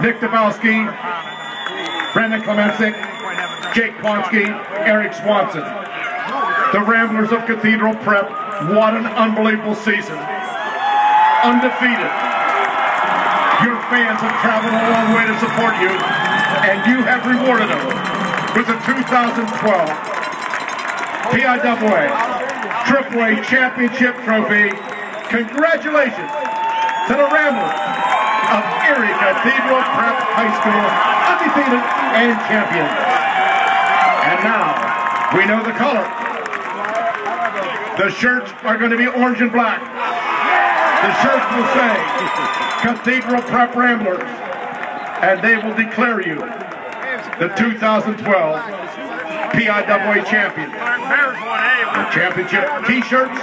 Nick Dabowski, Brendan Klemensick, Jake Ponsky, Eric Swanson. The Ramblers of Cathedral Prep, what an unbelievable season. Undefeated. Your fans have traveled a long way to support you, and you have rewarded them with the 2012 PIAA AAA Championship Trophy. Congratulations to the Ramblers Cathedral Prep High School, undefeated and champion. And now, we know the color. The shirts are going to be orange and black. The shirts will say Cathedral Prep Ramblers, and they will declare you the 2012 PIAA champion. The championship t-shirts